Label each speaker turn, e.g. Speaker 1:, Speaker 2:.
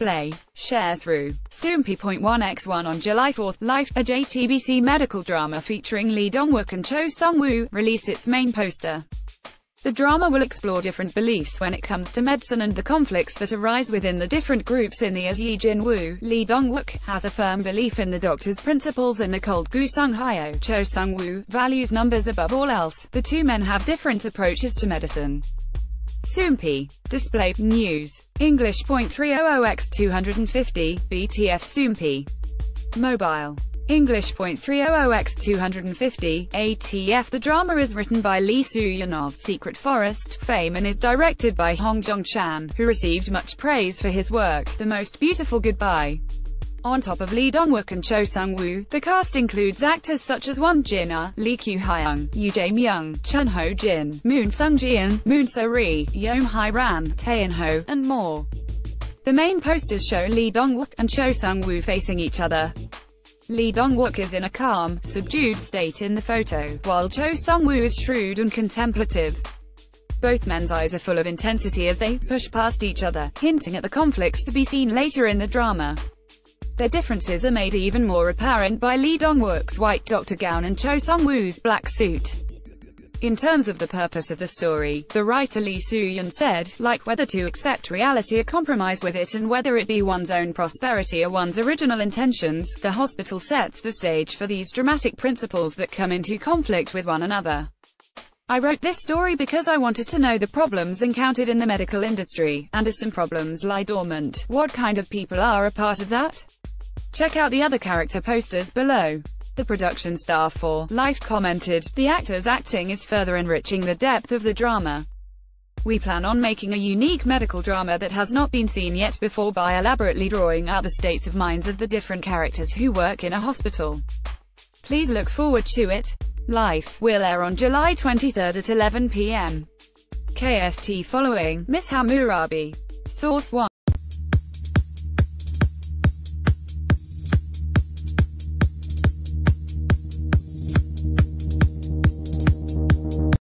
Speaker 1: May. Sharethrough Soompi.1x1 on July 4, Life, a JTBC medical drama featuring Lee Dong-wook and Cho Seung-woo, released its main poster. The drama will explore different beliefs when it comes to medicine and the conflicts that arise within the different groups in the as Yi Jin-woo, Lee Dong-wook, has a firm belief in the doctor's principles and the cold Gu Seung-hyo, Cho Seung-woo, values numbers above all else. The two men have different approaches to medicine. Soompi. Display. News. English. Point 300x250, BTF Soompi. Mobile. English. Point 300x250, ATF. The drama is written by Lee of Secret Forest fame and is directed by Hong Jong-chan, who received much praise for his work, The Most Beautiful Goodbye. On top of Lee Dong-wook and Cho Seung-woo, the cast includes actors such as Won Jin-ah, Lee Kyu-hyung, Yoo Jae-myung, Chun Ho-jin, Moon Sung-geun, Moon So-ri, Yeom Hye-ran, Tae-in-ho, and more. The main posters show Lee Dong-wook and Cho Seung-woo facing each other. Lee Dong-wook is in a calm, subdued state in the photo, while Cho Seung-woo is shrewd and contemplative. Both men's eyes are full of intensity as they push past each other, hinting at the conflicts to be seen later in the drama. Their differences are made even more apparent by Lee Dong-wook's white doctor gown and Cho Seung-woo's black suit. In terms of the purpose of the story, the writer Lee Soo-yeon said, like whether to accept reality or compromise with it and whether it be one's own prosperity or one's original intentions, the hospital sets the stage for these dramatic principles that come into conflict with one another. I wrote this story because I wanted to know the problems encountered in the medical industry, and as some problems lie dormant, what kind of people are a part of that? Check out the other character posters below. The production staff for Life commented, the actors' acting is further enriching the depth of the drama. We plan on making a unique medical drama that has not been seen yet before by elaborately drawing out the states of minds of the different characters who work in a hospital. Please look forward to it. Life will air on July 23 at 11 p.m. KST following Miss Hammurabi. Source 1